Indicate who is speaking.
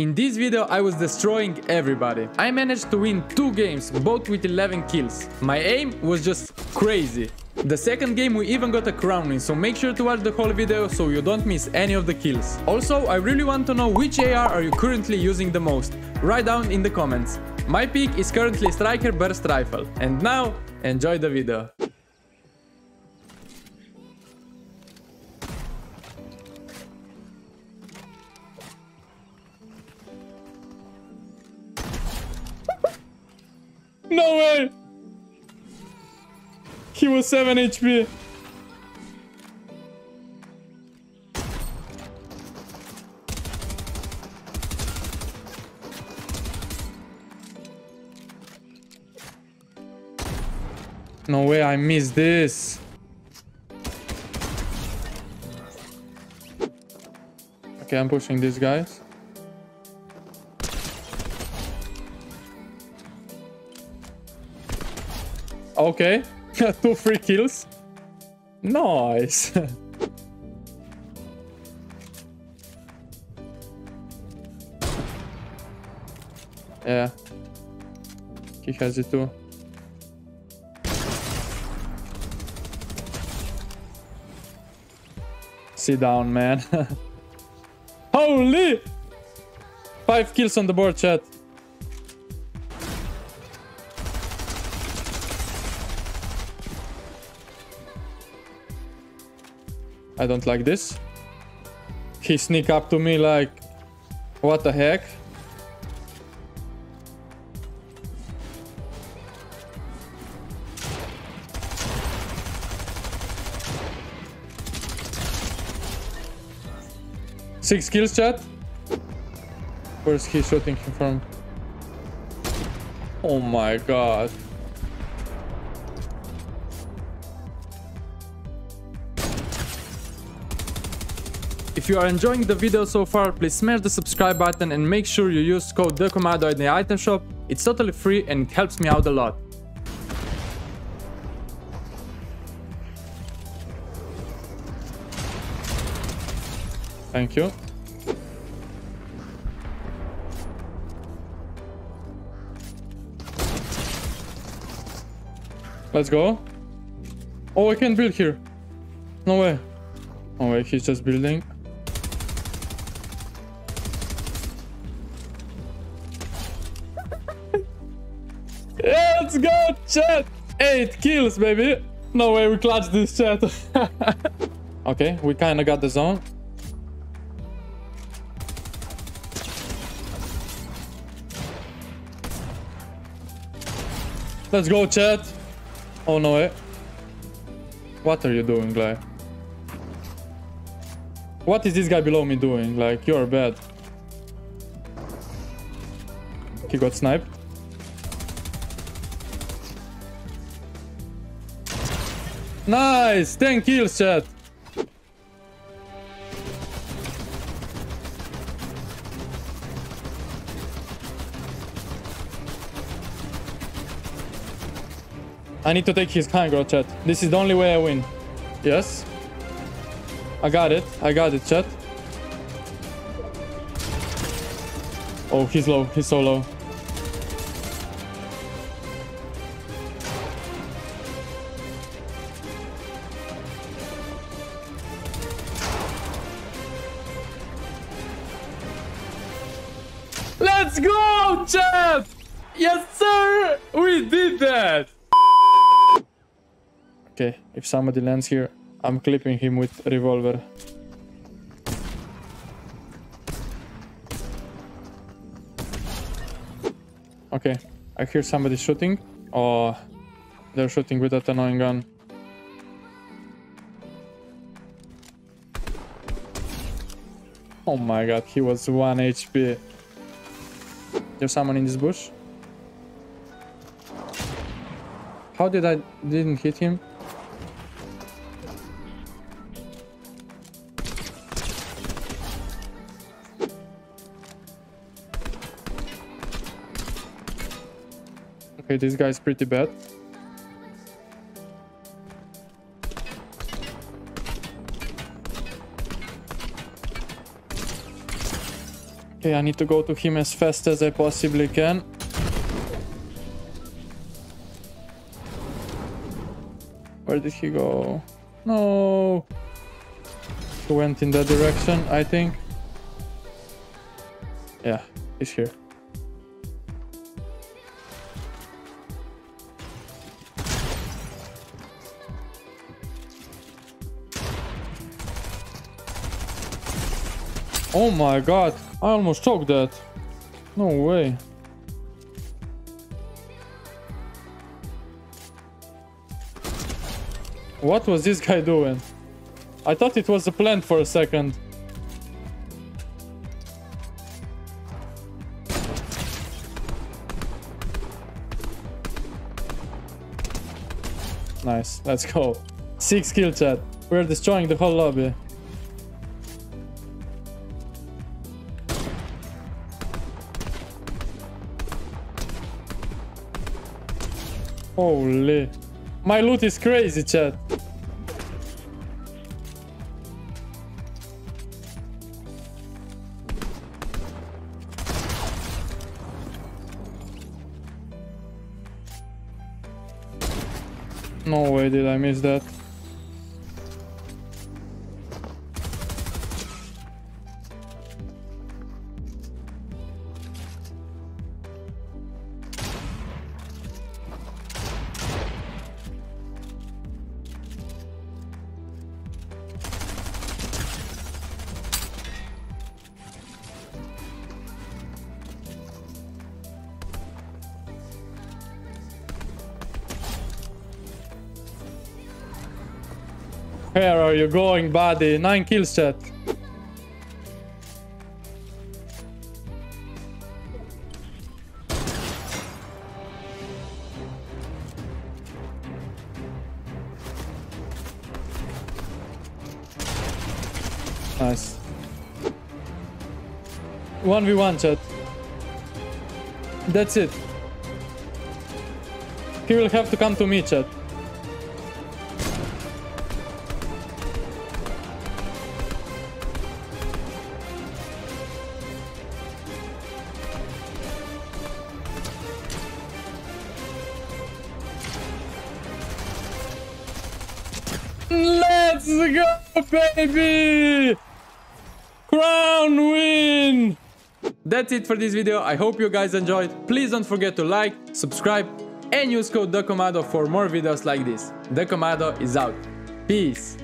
Speaker 1: In this video I was destroying everybody. I managed to win two games, both with 11 kills. My aim was just crazy. The second game we even got a crown win, so make sure to watch the whole video so you don't miss any of the kills. Also, I really want to know which AR are you currently using the most. Write down in the comments. My pick is currently Striker Burst Rifle. And now, enjoy the video. No way! He was 7 HP. No way I missed this. Okay, I'm pushing these guys. Okay. Two free kills. Nice. yeah. He has it too. Sit down, man. Holy! Five kills on the board, chat. I don't like this. He sneak up to me like... What the heck? Six kills, chat. Where's he shooting him from? Oh my god. You are enjoying the video so far, please smash the subscribe button and make sure you use code THEKOMADO in the item shop. It's totally free and helps me out a lot. Thank you. Let's go. Oh, I can build here. No way. Oh wait, he's just building. Let's go, chat! Eight kills, baby! No way, we clutch this chat. okay, we kinda got the zone. Let's go, chat! Oh, no way. What are you doing, like? What is this guy below me doing? Like, you're bad. He got sniped. Nice! 10 kills, chat! I need to take his ground, chat. This is the only way I win. Yes. I got it. I got it, chat. Oh, he's low. He's so low. Let's go, chat! Yes, sir! We did that! Okay, if somebody lands here, I'm clipping him with revolver. Okay, I hear somebody shooting. Oh, they're shooting with that annoying gun. Oh my god, he was 1 HP. There's someone in this bush. How did I didn't hit him? Okay, this guy's pretty bad. Okay, I need to go to him as fast as I possibly can. Where did he go? No. He went in that direction, I think. Yeah, he's here. Oh my god, I almost choked that. No way. What was this guy doing? I thought it was a plant for a second. Nice, let's go. Six kill chat. We're destroying the whole lobby. Holy. My loot is crazy, chat. No way did I miss that. Where are you going, buddy? Nine kills, chat. Nice. 1v1 chat. That's it. He will have to come to me chat. Let's go, baby! Crown win! That's it for this video. I hope you guys enjoyed. Please don't forget to like, subscribe, and use code THEKOMADO for more videos like this. TheKomado is out. Peace.